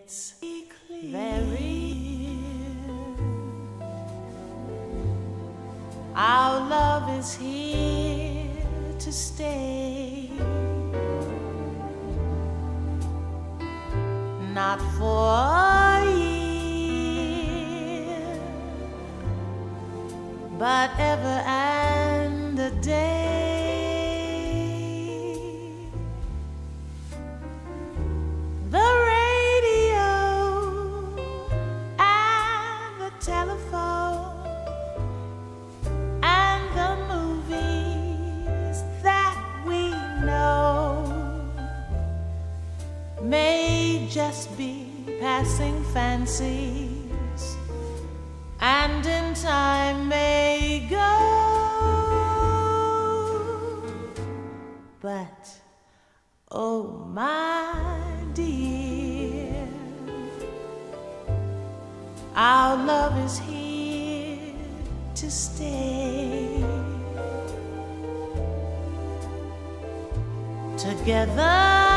It's very Our love is here to stay. Not for a passing fancies and in time may go. But oh my dear, our love is here to stay. Together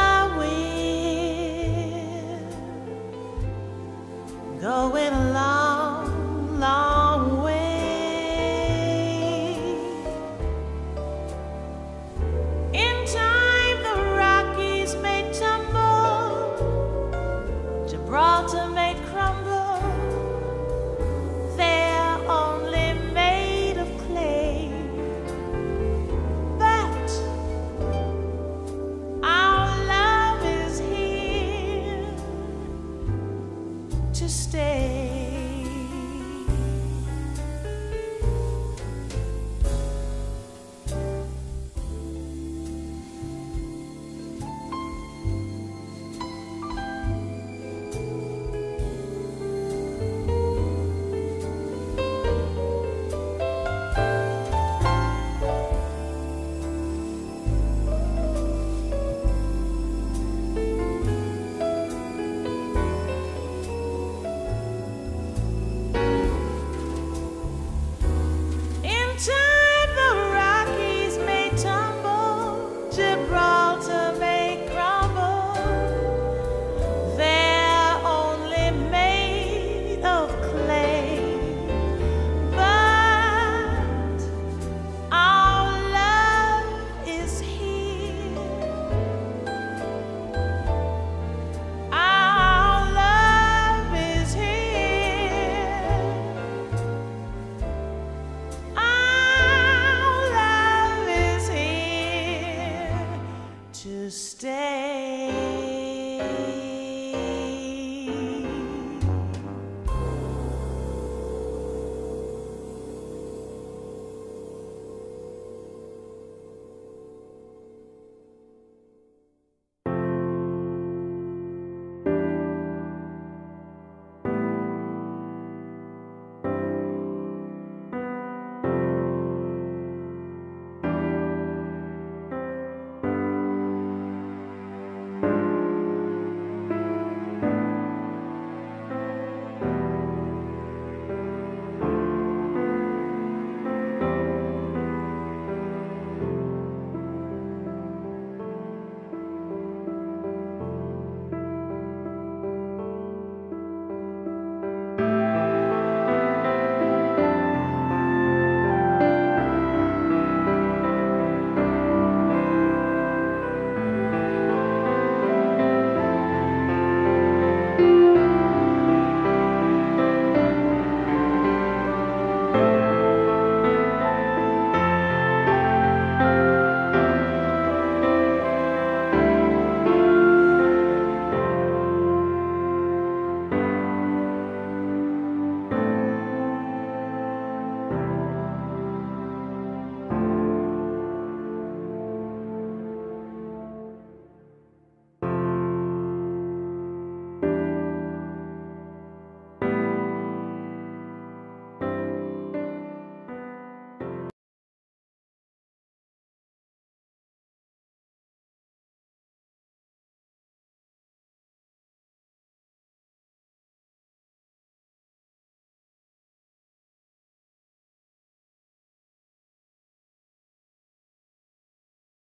stay.